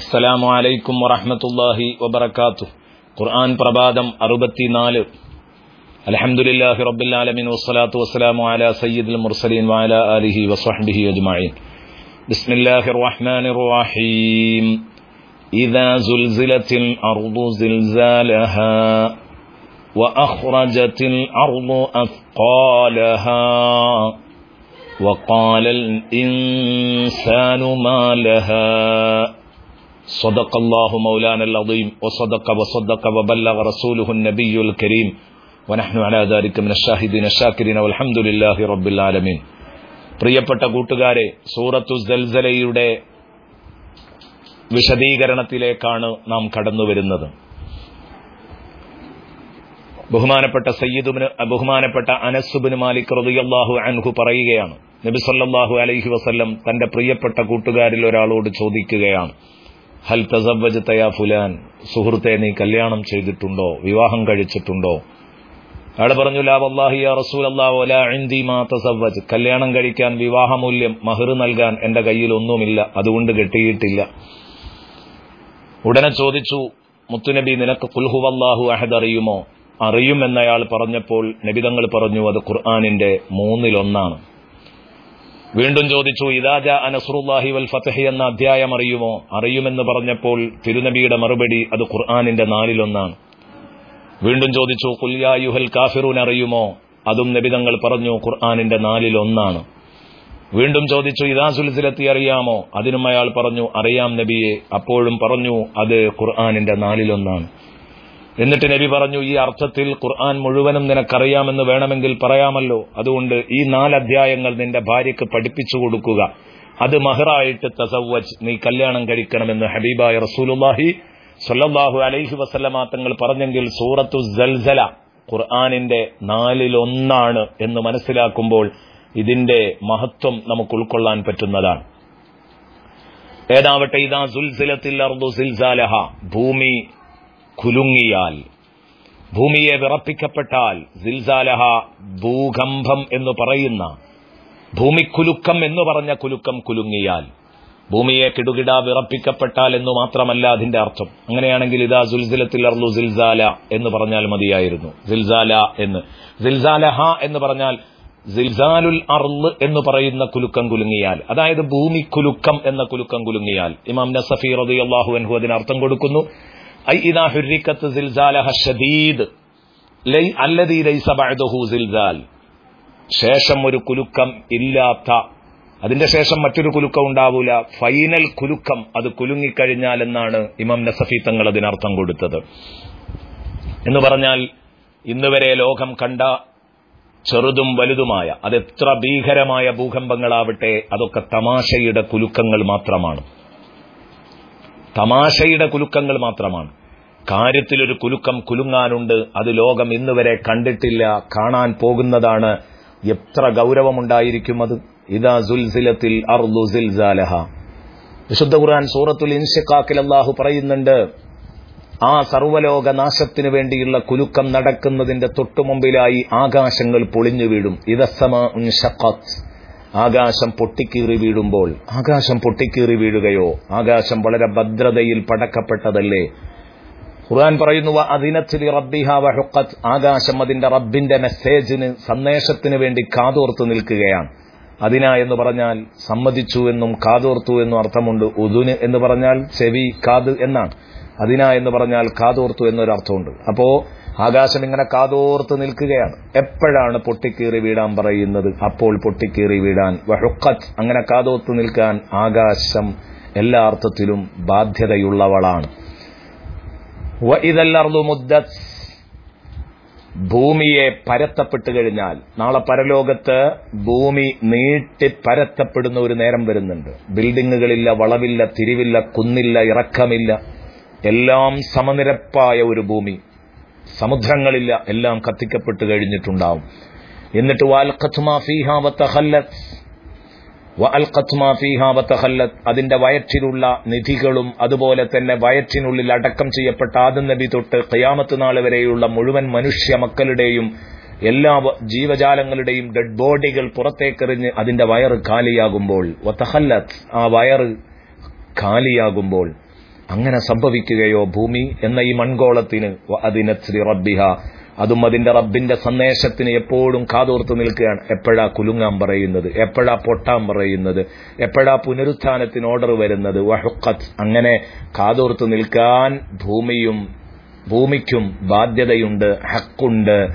അസ്സലാമു അലൈക്കും വറഹ്മത്തുള്ളാഹി വബറകാതുഹു ഖുർആൻ പ്രഭാതം അറുപത്തിനാല് അൽഹംദുലില്ലാഹി റബ്ബിൽ ആലമീൻ വസ്സലാത്തു വസ്സലാമു അലാ സയ്യിദിൽ മുർസലീൻ വഅലാ ആലിഹി വസ്വഹ്ബിഹി അജ്മഈൻ ബിസ്മില്ലാഹിർ റഹ്മാനിർ റഹീം إذا زلزلت الأرض زلزالها وأخرجت الأرض أثقالها وقال الإنسان ما لها صدق الله مولانا العظيم وصدق وصدق وبلغ رسوله النبي الكريم ونحن على ذلك من الشاهدين الشاكرين والحمد لله رب العالمين പ്രിയപ്പെട്ട കൂട്ടുകാരെ സൂറത്തു സൽസലയുടെ വിശദീകരണത്തിലേക്കാണ് നാം കടന്നു വരുന്നത് ബഹുമാനപ്പെട്ട സയ്യിദുബിന് ബഹുമാനപ്പെട്ട അനസുബിന് മാലിക് റളിയല്ലാഹു അൻഹു പറയുകയാണ് നബി സല്ലല്ലാഹു അലൈഹി വസല്ലം തന്റെ പ്രിയപ്പെട്ട കൂട്ടുകാരിൽ ഒരാളോട് ചോദിക്കുകയാണ് ഹൽ തസവ്വജതയാ ഫുലാൻ? സുഹൃത്തെ നീ കല്യാണം ചെയ്തിട്ടുണ്ടോ? വിവാഹം കഴിച്ചിട്ടുണ്ടോ? അയാൾ പറഞ്ഞു ലാ വല്ലാഹി യാ റസൂലല്ലാഹു വലാ ഇൻദി മാ തസവ്വജ്. കല്യാണം കഴിക്കാൻ വിവാഹമൂല്യം മഹർ നൽകാൻ എന്റെ കയ്യിൽ ഒന്നുമില്ല അതുകൊണ്ട് കെട്ടിയിട്ടില്ല. ഉടനെ ചോദിച്ചു മുത്തുനബി നിനക്ക് കുൽഹുവല്ലാഹു അഹദ് അറിയുമോ? അറിയുമെന്നയാൾ പറഞ്ഞപ്പോൾ നബിതങ്ങൾ പറഞ്ഞു അത് ഖുർആാനിന്റെ മൂന്നിലൊന്നാണ്. വീണ്ടും ചോദിച്ചു ഇദാജ അനസുറുല്ലാഹി വൽ ഫതഹി എന്ന അധ്യായം അറിയുമോ? അറിയുമെന്ന് പറഞ്ഞപ്പോൾ തിരുനബിയുടെ മറുപടി അത് ഖുർആാനിന്റെ നാലിലൊന്നാണ്. വീണ്ടും ചോദിച്ചു കുല്യായുഹൽ കാഫിറൂൻ അറിയുമോ? അതും നബിതങ്ങൾ പറഞ്ഞു ഖുർആാനിന്റെ നാലിലൊന്നാണ്. വീണ്ടും ചോദിച്ചു ഇതാ സുൽസിലെത്തി അറിയാമോ? അതിനും അയാൾ പറഞ്ഞു അറിയാം നബിയെ. അപ്പോഴും പറഞ്ഞു അത് ഖുർആാനിന്റെ നാലിലൊന്നാണ്. എന്നിട്ട് നബി പറഞ്ഞു ഈ അർത്ഥത്തിൽ ഖുർആൻ മുഴുവനും നിനക്കറിയാമെന്ന് വേണമെങ്കിൽ പറയാമല്ലോ. അതുകൊണ്ട് ഈ നാല് അധ്യായങ്ങൾ നിന്റെ ഭാര്യയ്ക്ക് പഠിപ്പിച്ചു കൊടുക്കുക. അത് മഹറായിട്ട് തസവജ് നീ കല്യാണം കഴിക്കണമെന്ന് ഹബീബായ റസൂലുല്ലാഹി സൊല്ലാഹു അലൈഹി വസല്ലമ തങ്ങൾ പറഞ്ഞെങ്കിൽ സൂറത്തു സൽസല ഖുർആാനിന്റെ നാലിലൊന്നാണ് എന്ന് മനസ്സിലാക്കുമ്പോൾ ഇതിന്റെ മഹത്വം നമുക്ക് ഉൾക്കൊള്ളാൻ പറ്റുന്നതാണ്. ഏതാവട്ടെ ഇതാ സുൽസിലത്തിൽ ഭൂമി കുലുങ്ങിയാൽ ഭൂമിയെ വിറപ്പിക്കപ്പെട്ടാൽ സിൽസാലഹ ഭൂകമ്പം എന്ന് പറയുന്ന ഭൂമിക്കുലുക്കം എന്ന് പറഞ്ഞ കുലുക്കം കുലുങ്ങിയാൽ ഭൂമിയെ കിടുകിട വിറപ്പിക്കപ്പെട്ടാൽ എന്ന് മാത്രമല്ല അതിന്റെ അർത്ഥം. അങ്ങനെയാണെങ്കിൽ ഇതാ സുൽസിലത്തിൽ അർലു സിൽസാല എന്ന് പറഞ്ഞാൽ മതിയായിരുന്നു. സിൽസാല എന്ന്. സിൽസാലഹ എന്ന് പറഞ്ഞാൽ സിൽസാലുൽ അർൾ എന്ന് പറയുന്ന കുലുക്കം കുലുങ്ങിയാൽ. അതായത് ഭൂമി കുലുക്കം എന്ന കുലുക്കം കുലുങ്ങിയാൽ. ഇമാം നസഫി റതി അള്ളാഹു അൻഹു അതിന് അർത്ഥം കൊടുക്കുന്നു. ഐ ഇദാ ലൈ അല്ലദീ സിൽസാൽ. ശേഷം ഒരു കുലുക്കം ഇല്ലാത്ത അതിന്റെ ശേഷം മറ്റൊരു കുലുക്കം ഉണ്ടാവൂല. ഫൈനൽ കുലുക്കം അത് കുലുങ്ങിക്കഴിഞ്ഞാൽ എന്നാണ് ഇമാം നസഫി തങ്ങൾ അതിനർത്ഥം കൊടുത്തത്. എന്ന് പറഞ്ഞാൽ ഇന്നുവരെ ലോകം കണ്ട ചെറുതും വലുതുമായ അതെത്ര ഭീകരമായ ഭൂകമ്പങ്ങളാവട്ടെ അതൊക്കെ തമാശയുടെ കുലുക്കങ്ങൾ മാത്രമാണ്. തമാശയുടെ കുലുക്കങ്ങൾ മാത്രമാണ്. കാര്യത്തിലൊരു കുലുക്കം കുലുങ്ങാനുണ്ട് അത് ലോകം ഇന്നുവരെ കണ്ടിട്ടില്ല കാണാൻ പോകുന്നതാണ്. എത്ര ഗൗരവമുണ്ടായിരിക്കും അത്? ഇതാ സുൽസിലത്തിൽ അർദു സിൽസാലഹ. വിശുദ്ധ ഖുർആൻ സൂറത്തുൽ ഇൻഷിഖാക്കിൽ അള്ളാഹു പറയുന്നുണ്ട് ആ സർവലോക നാശത്തിനു വേണ്ടിയുള്ള കുലുക്കം നടക്കുന്നതിന്റെ തൊട്ടുമുമ്പിലായി ആകാശങ്ങൾ പൊളിഞ്ഞു വീഴും ഇതസമ ആകാശം പൊട്ടിക്കീറി വീഴുമ്പോൾ ആകാശം പൊട്ടിക്കീറി വീഴുകയോ ആകാശം വളരെ ഭദ്രതയിൽ പടക്കപ്പെട്ടതല്ലേ? ഖുർആൻ പറയുന്നു അതിനത്തിൽ റബ്ബിഹ വഹുക്കത്ത് ആകാശം അതിന്റെ റബ്ബിന്റെ മെസ്സേജിന് സന്ദേശത്തിന് വേണ്ടി കാതോർത്ത് നിൽക്കുകയാണ്. അതിന എന്ന് പറഞ്ഞാൽ സമ്മതിച്ചു എന്നും കാതോർത്തു എന്നും അർത്ഥമുണ്ട് ഉദുന് എന്ന് പറഞ്ഞാൽ ചെവി കാത് എന്നാണ്. അതിന എന്ന് പറഞ്ഞാൽ കാതോർത്തു എന്നൊരർത്ഥമുണ്ട്. അപ്പോ ആകാശം ഇങ്ങനെ കാതോർത്ത് നിൽക്കുകയാണ്. എപ്പോഴാണ് പൊട്ടിക്കീറി വീടാൻ പറയുന്നത്? അപ്പോൾ പൊട്ടിക്കീറി വീടാൻ വഹുക്കത്ത് അങ്ങനെ കാതോർത്ത് നിൽക്കാൻ ആകാശം എല്ലാ അർത്ഥത്തിലും ബാധ്യതയുള്ളവളാണ്. ഭൂമിയെ പരത്തപ്പെട്ടു കഴിഞ്ഞാൽ. നാളെ പരലോകത്ത് ഭൂമി നീട്ടി പരത്തപ്പെടുന്ന ഒരു നേരം വരുന്നുണ്ട്. ബിൽഡിങ്ങുകളില്ല വളവില്ല തിരിവില്ല കുന്നില്ല ഇറക്കമില്ല. എല്ലാം സമനിരപ്പായ ഒരു ഭൂമി. സമുദ്രങ്ങളില്ല എല്ലാം കത്തിക്കപ്പെട്ട് കഴിഞ്ഞിട്ടുണ്ടാവും. എന്നിട്ട് അതിന്റെ വയറ്റിലുള്ള നിധികളും അതുപോലെ തന്നെ വയറ്റിനുള്ളിൽ അടക്കം ചെയ്യപ്പെട്ട ആദം നബി തൊട്ട് കയാമത്ത് നാൾ വരെയുള്ള മുഴുവൻ മനുഷ്യ മക്കളുടെയും എല്ലാ ജീവജാലങ്ങളുടെയും ഡെഡ് ബോഡികൾ പുറത്തേക്കെറിഞ്ഞ് അതിന്റെ വയറ് കാലിയാകുമ്പോൾ ആ വയറ് കാലിയാകുമ്പോൾ അങ്ങനെ സംഭവിക്കുകയോ ഭൂമി എന്ന ഈ മൺഗോളത്തിന് അതിനത്രി റബ്ബിഹ. അതും അതിന്റെ റബ്ബിന്റെ സന്ദേശത്തിന് എപ്പോഴും കാതോർത്ത് നിൽക്കുകയാണ്. എപ്പോഴാ കുലുങ്ങാൻ പറയുന്നത്? എപ്പോഴാ പൊട്ടാൻ പറയുന്നത്? എപ്പോഴാ പുനരുത്ഥാനത്തിന് ഓർഡർ വരുന്നത്? വഹുക്കത്ത് അങ്ങനെ കാതോർത്ത് നിൽക്കാൻ ഭൂമിയും ഭൂമിക്കും ബാധ്യതയുണ്ട് ഹക്കുണ്ട്.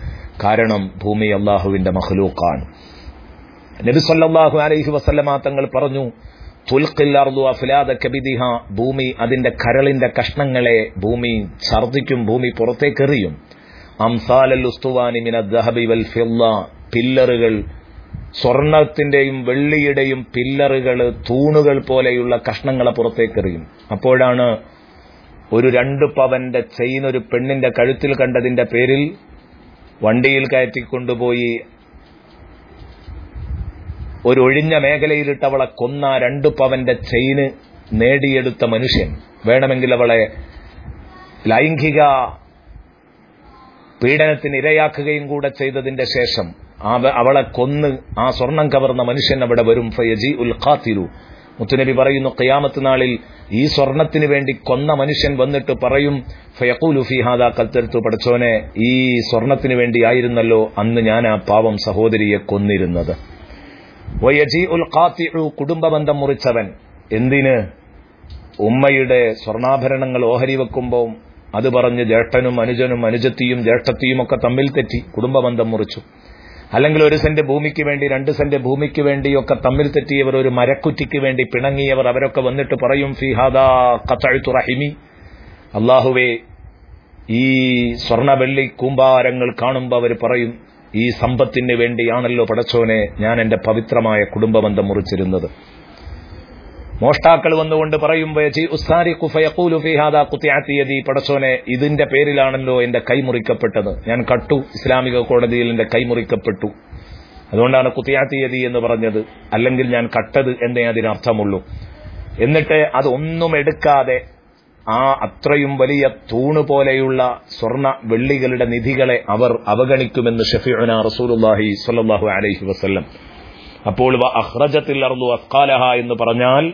കാരണം ഭൂമി അള്ളാഹുവിന്റെ മഹ്ലൂക്കാണ് നബി സല്ലല്ലാഹു അലൈഹി വസല്ലമ തങ്ങൾ പറഞ്ഞു കബിദിഹ ഭൂമി അതിന്റെ കരളിന്റെ കഷ്ണങ്ങളെ ഭൂമി ഛർദിക്കും ഭൂമി പുറത്തേക്കെറിയും പില്ലറുകൾ സ്വർണത്തിന്റെയും വെള്ളിയുടെയും പില്ലറുകൾ തൂണുകൾ പോലെയുള്ള കഷ്ണങ്ങളെ പുറത്തേക്കെറിയും അപ്പോഴാണ് ഒരു രണ്ട് പവന്റെ ചെയിൻ ഒരു പെണ്ണിന്റെ കഴുത്തിൽ കണ്ടതിന്റെ പേരിൽ വണ്ടിയിൽ കയറ്റിക്കൊണ്ടുപോയി ഒരു ഒഴിഞ്ഞ മേഖലയിലിട്ട് അവളെ കൊന്ന രണ്ടു പവന്റെ ചെയിന് നേടിയെടുത്ത മനുഷ്യൻ. വേണമെങ്കിൽ അവളെ ലൈംഗിക പീഡനത്തിന് ഇരയാക്കുകയും കൂടെ ചെയ്തതിന്റെ ശേഷം അവളെ കൊന്ന് ആ സ്വർണം കവർന്ന മനുഷ്യൻ അവിടെ വരും. ഫയജി ഉൽ ഖാത്തിരു മുത്തുനബി പറയുന്നു ഖിയാമത്ത് നാളിൽ ഈ സ്വർണത്തിന് വേണ്ടി കൊന്ന മനുഷ്യൻ വന്നിട്ട് പറയും ഫയഖൂലു ഫിഹാദ കത്തെടുത്തു പഠിച്ചോനെ ഈ സ്വർണത്തിന് വേണ്ടിയായിരുന്നല്ലോ അന്ന് ഞാൻ ആ പാവം സഹോദരിയെ കൊന്നിരുന്നത്. വയജി ഉൽ ഖാത്തിഉ കുടുംബബന്ധം മുറിച്ചവൻ. എന്തിന്? ഉമ്മയുടെ സ്വർണാഭരണങ്ങൾ ഓഹരി വെക്കുമ്പോൾ അത് പറഞ്ഞ് ജ്യേഷ്ഠനും അനുജനും അനുജത്തിയും ജ്യേഷ്ഠത്തിയും ഒക്കെ തമ്മിൽ തെറ്റി കുടുംബബന്ധം മുറിച്ചു. അല്ലെങ്കിൽ ഒരു സെന്റ് ഭൂമിക്ക് വേണ്ടി രണ്ട് സെന്റ് ഭൂമിക്ക് വേണ്ടിയൊക്കെ തമ്മിൽ തെറ്റിയവർ ഒരു മരക്കുറ്റിക്ക് വേണ്ടി പിണങ്ങിയവർ അവരൊക്കെ വന്നിട്ട് പറയും ഫിഹാദാ കത്തഴുത്തു റഹിമി. അള്ളാഹുവേ ഈ സ്വർണ വെള്ളി കൂമ്പാരങ്ങൾ കാണുമ്പോൾ അവർ പറയും ഈ സമ്പത്തിന് വേണ്ടിയാണല്ലോ പടച്ചോനെ ഞാൻ എന്റെ പവിത്രമായ കുടുംബബന്ധം മുറിച്ചിരുന്നത്. മോഷ്ടാക്കൾ വന്നുകൊണ്ട് പറയുമ്പോൾ പടച്ചോനെ ഇതിന്റെ പേരിലാണല്ലോ എന്റെ കൈമുറിക്കപ്പെട്ടത് ഞാൻ കട്ടു. ഇസ്ലാമിക കോടതിയിൽ എന്റെ കൈമുറിക്കപ്പെട്ടു അതുകൊണ്ടാണ് കുത്തിയാത്തിയതി എന്ന് പറഞ്ഞത്. അല്ലെങ്കിൽ ഞാൻ കട്ടത് എന്നേ അതിനർത്ഥമുള്ളൂ. എന്നിട്ട് അതൊന്നും എടുക്കാതെ ആ അത്രയും വലിയ തൂണ് പോലെയുള്ള സ്വർണ വെള്ളികളുടെ നിധികളെ അവർ അവഗണിക്കുമെന്ന് ഷഫീഉന റസൂലുല്ലാഹി സ്വല്ലല്ലാഹു അലൈഹി വസല്ലം. അപ്പോൾ അഹ്റജത്തിൽ അർദു അസ്കാലഹ എന്ന് പറഞ്ഞാൽ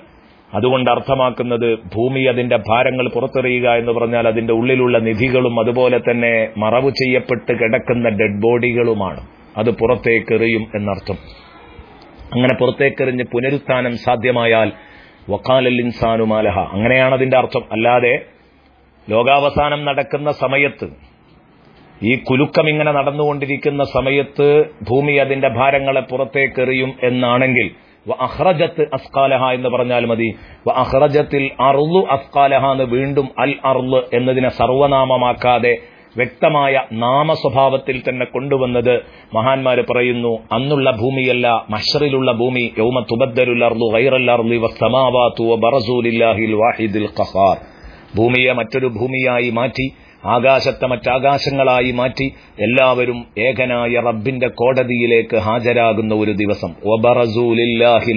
അതുകൊണ്ട് അർത്ഥമാക്കുന്നത് ഭൂമി അതിന്റെ ഭാരങ്ങൾ പുറത്തെറിയുക എന്ന് പറഞ്ഞാൽ അതിന്റെ ഉള്ളിലുള്ള നിധികളും അതുപോലെ തന്നെ മറവ് ചെയ്യപ്പെട്ട് കിടക്കുന്ന ഡെഡ് ബോഡികളുമാണ്. അത് പുറത്തേക്കെറിയും എന്നർത്ഥം. അങ്ങനെ പുറത്തേക്കെറിഞ്ഞ് പുനരുത്ഥാനം സാധ്യമായാൽ വക്കാലൽ അങ്ങനെയാണ് അതിന്റെ അർത്ഥം. അല്ലാതെ ലോകാവസാനം നടക്കുന്ന സമയത്ത് ഈ കുലുക്കം ഇങ്ങനെ നടന്നുകൊണ്ടിരിക്കുന്ന സമയത്ത് ഭൂമി അതിന്റെ ഭാരങ്ങളെ പുറത്തേക്കെറിയും എന്നാണെങ്കിൽ അഹ്റജത്ത് അസ്കാലഹ എന്ന് പറഞ്ഞാൽ മതി. അഹ്റജത്തിൽ അർലു അസ്കാലഹ എന്ന് വീണ്ടും അൽ അർലു എന്നതിനെ സർവനാമമാക്കാതെ വ്യക്തമായ നാമസ്വഭാവത്തിൽ തന്നെ കൊണ്ടുവന്നത് മഹാന്മാര് പറയുന്നു അന്നുള്ള ഭൂമിയല്ല മഷറിലുള്ള ഭൂമി യൗമ വാഹിദിൽ ഖഹാർ. ഭൂമിയെ മറ്റൊരു ഭൂമിയായി മാറ്റി ആകാശത്തെ മറ്റാകാശങ്ങളായി മാറ്റി എല്ലാവരും ഏകനായ റബ്ബിന്റെ കോടതിയിലേക്ക് ഹാജരാകുന്ന ഒരു ദിവസം.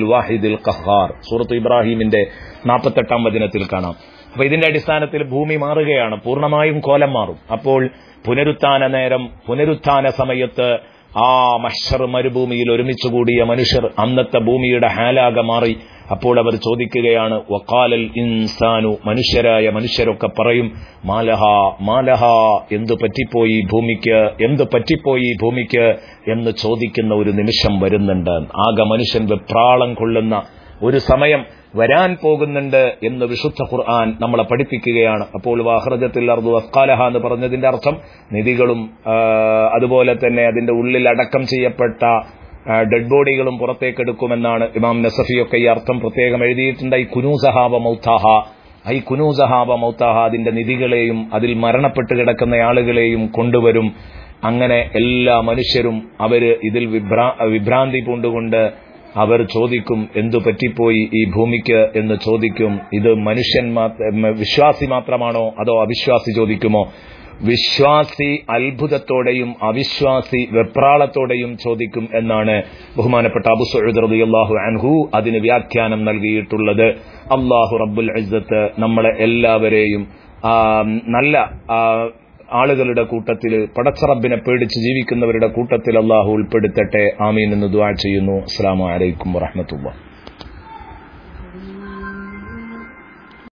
വാഹിദിൽ ഖഹാർ. സൂറത്ത് ഇബ്രാഹിമിന്റെ നാൽപ്പത്തെട്ടാം വചനത്തിൽ കാണാം. അപ്പൊ ഇതിന്റെ അടിസ്ഥാനത്തിൽ ഭൂമി മാറുകയാണ്. പൂർണമായും കോലം മാറും. അപ്പോൾ പുനരുത്ഥാന നേരം പുനരുത്ഥാന സമയത്ത് ആ മഷർ മരുഭൂമിയിൽ ഒരുമിച്ചുകൂടിയ മനുഷ്യർ അന്നത്തെ ഭൂമിയുടെ ഹാലാക മാറി. അപ്പോൾ അവർ ചോദിക്കുകയാണ് വക്കാലൽ ഇൻസാനു? മനുഷ്യരായ മനുഷ്യരൊക്കെ പറയും മാലഹ മാലഹ എന്തു പറ്റിപ്പോയി ഭൂമിക്ക്? എന്തു പറ്റിപ്പോയി ഭൂമിക്ക്? എന്ന് ചോദിക്കുന്ന ഒരു നിമിഷം വരുന്നുണ്ട്. ആകെ മനുഷ്യൻ വെപ്രാളം കൊള്ളുന്ന ഒരു സമയം വരാൻ പോകുന്നുണ്ട് എന്ന് വിശുദ്ധ ഖുർആൻ നമ്മളെ പഠിപ്പിക്കുകയാണ്. അപ്പോൾ വാഹ്റജത്തിൽ അർദു അസ്കാലഹ എന്ന് പറഞ്ഞതിന്റെ അർത്ഥം നിധികളും അതുപോലെ തന്നെ അതിന്റെ ഉള്ളിൽ അടക്കം ചെയ്യപ്പെട്ട ഡെഡ് ബോഡികളും പുറത്തേക്കെടുക്കുമെന്നാണ് ഇമാം നസഫിയൊക്കെ ഈ അർത്ഥം പ്രത്യേകം എഴുതിയിട്ടുണ്ട്. ഈ കുനൂസഹാബ മൗത്താഹ ഐ കുനൂസഹാബ മൗത്താഹ അതിന്റെ നിധികളെയും അതിൽ മരണപ്പെട്ട് കിടക്കുന്ന ആളുകളെയും കൊണ്ടുവരും. അങ്ങനെ എല്ലാ മനുഷ്യരും അവർ ഇതിൽ വിഭ്രാന്തി പൂണ്ടുകൊണ്ട് അവർ ചോദിക്കും എന്തു പറ്റിപ്പോയി ഈ ഭൂമിക്ക്? എന്ന് ചോദിക്കും ഇത് മനുഷ്യൻ വിശ്വാസി മാത്രമാണോ അതോ അവിശ്വാസി ചോദിക്കുമോ? വിശ്വാസി അത്ഭുതത്തോടെയും അവിശ്വാസി വെപ്രാളത്തോടെയും ചോദിക്കും എന്നാണ് ബഹുമാനപ്പെട്ട അബു സയ്യിദ് റളിയല്ലാഹു അൻഹു അതിന് വ്യാഖ്യാനം നൽകിയിട്ടുള്ളത്. അള്ളാഹു റബ്ബുൽ ഇസ്സത്ത് നമ്മളെ എല്ലാവരെയും നല്ല ആളുകളുടെ കൂട്ടത്തിൽ പടച്ചറബിനെ പേടിച്ച് ജീവിക്കുന്നവരുടെ കൂട്ടത്തിൽ അള്ളാഹു ഉൾപ്പെടുത്തട്ടെ. ആമീൻ എന്ന് ദുആ ചെയ്യുന്നു. അസ്സാം വലൈക്കും വറഹമത്തുള്ള